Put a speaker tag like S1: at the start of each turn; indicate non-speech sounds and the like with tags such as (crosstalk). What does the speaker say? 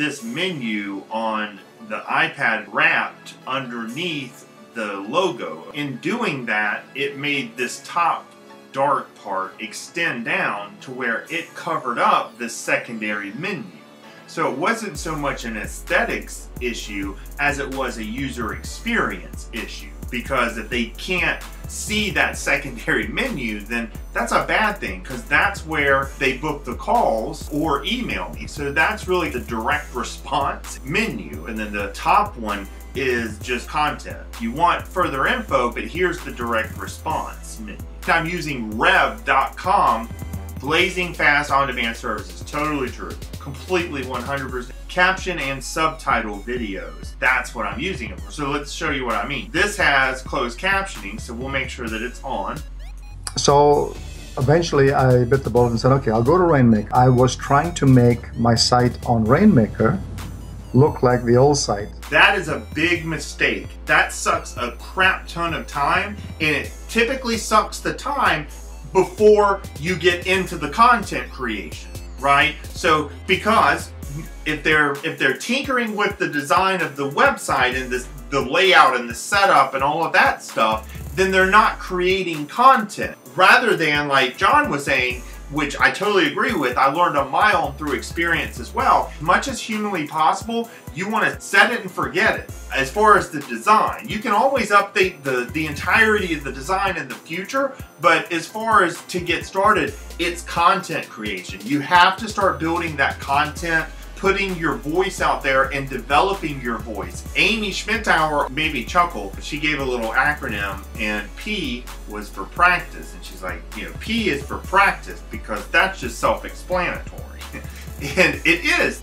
S1: this menu on the iPad wrapped underneath the logo. In doing that, it made this top dark part extend down to where it covered up the secondary menu. So it wasn't so much an aesthetics issue as it was a user experience issue. Because if they can't see that secondary (laughs) menu, then that's a bad thing because that's where they book the calls or email me. So that's really the direct response (laughs) menu. And then the top one is just content. You want further info, but here's the direct response menu. I'm using rev.com, blazing fast on-demand services. Totally true. Completely 100% caption and subtitle videos. That's what I'm using it for. So let's show you what I mean. This has closed captioning, so we'll make sure that it's on.
S2: So eventually I bit the bullet and said, okay, I'll go to Rainmaker. I was trying to make my site on Rainmaker look like the old site.
S1: That is a big mistake. That sucks a crap ton of time and it typically sucks the time before you get into the content creation, right? So because if they're if they're tinkering with the design of the website and this the layout and the setup and all of that stuff, then they're not creating content. Rather than like John was saying, which I totally agree with, I learned on my own through experience as well. Much as humanly possible, you want to set it and forget it. As far as the design, you can always update the, the entirety of the design in the future, but as far as to get started, it's content creation. You have to start building that content putting your voice out there and developing your voice. Amy Schmittauer made me chuckle. She gave a little acronym and P was for practice. And she's like, you know, P is for practice because that's just self-explanatory. (laughs) and it is.